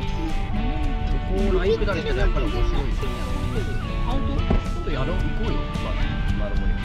こうライン下りってやっぱり面白いですよあ本当今度やろう。行こうよ。まあ丸森